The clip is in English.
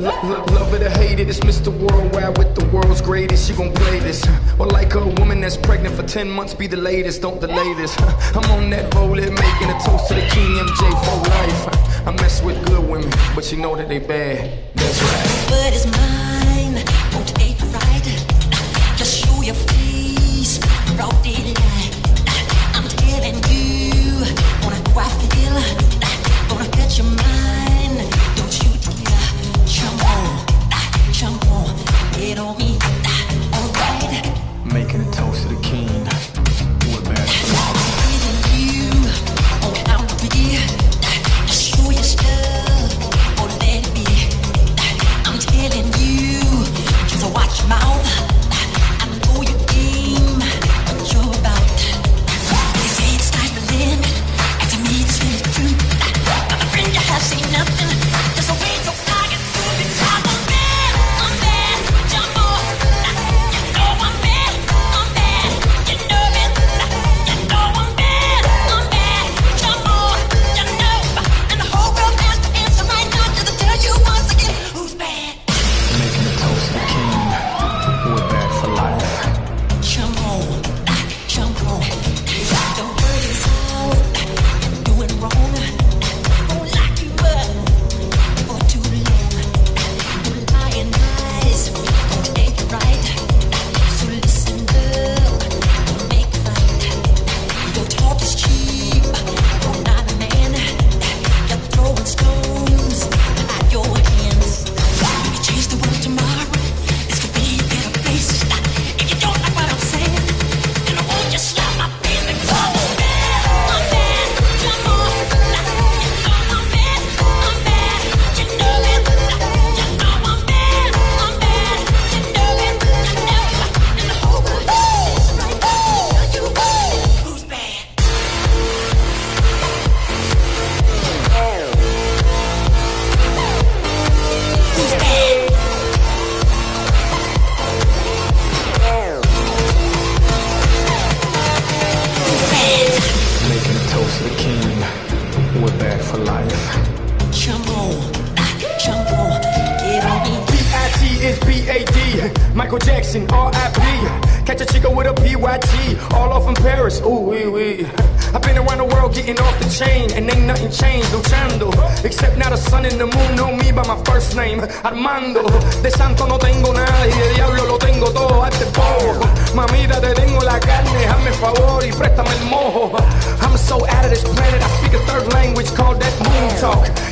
Lo- Love it or hate it, it's Mr. Worldwide with the world's greatest. She gon' play this. Or like a woman that's pregnant for 10 months, be the latest. Don't delay this. I'm on that roll, it making a toast to the King MJ for life. I mess with good women, but you know that they bad. That's right. What is on is B.A.D. Michael Jackson, R.I.P. Catch a chico with a P.Y.T. All off in Paris, ooh wee wee. I've been around the world getting off the chain, and ain't nothing changed, luchando. Except now the sun and the moon know me by my first name, Armando. De santo no tengo nada y de diablo lo tengo todo, hazte poco. Mamita, te tengo la carne, hazme favor y préstame el mojo. I'm so out of this planet, I speak a third language called that moon talk.